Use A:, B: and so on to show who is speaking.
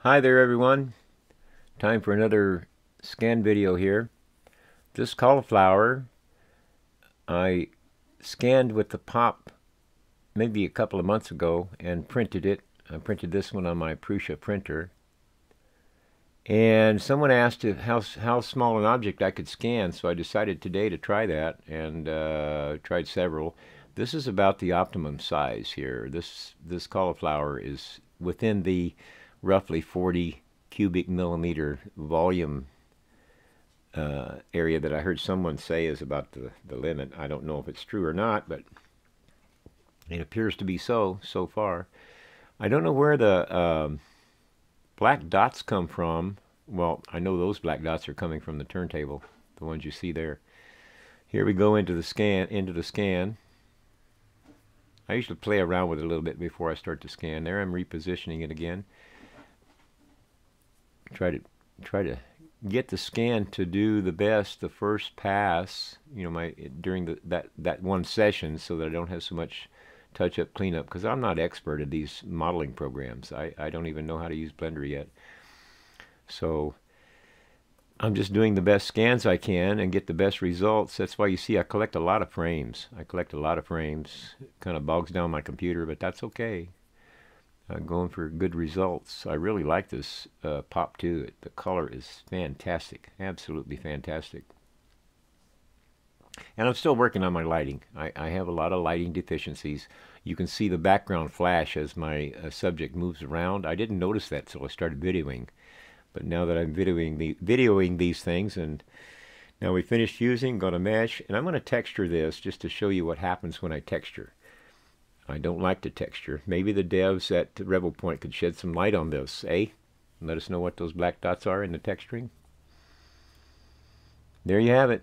A: Hi there everyone. Time for another scan video here. This cauliflower I scanned with the pop maybe a couple of months ago and printed it. I printed this one on my Prusa printer. And someone asked how, how small an object I could scan, so I decided today to try that and uh, tried several. This is about the optimum size here. This, this cauliflower is within the roughly 40 cubic millimeter volume uh, area that I heard someone say is about the, the limit. I don't know if it's true or not, but it appears to be so, so far. I don't know where the um, black dots come from. Well, I know those black dots are coming from the turntable, the ones you see there. Here we go into the scan, into the scan. I usually play around with it a little bit before I start to scan. There I'm repositioning it again try to try to get the scan to do the best the first pass you know my during the that that one session so that I don't have so much touch up cleanup because I'm not expert at these modeling programs. I, I don't even know how to use blender yet. So I'm just doing the best scans I can and get the best results. That's why you see I collect a lot of frames. I collect a lot of frames. It kind of bogs down my computer but that's okay uh, going for good results. I really like this uh, Pop 2. The color is fantastic, absolutely fantastic. And I'm still working on my lighting. I, I, have a lot of lighting deficiencies. You can see the background flash as my uh, subject moves around. I didn't notice that until I started videoing. But now that I'm videoing, the, videoing these things, and now we finished fusing, going to mesh, and I'm going to texture this just to show you what happens when I texture. I don't like the texture. Maybe the devs at Revopoint could shed some light on this, eh? let us know what those black dots are in the texturing. There you have it.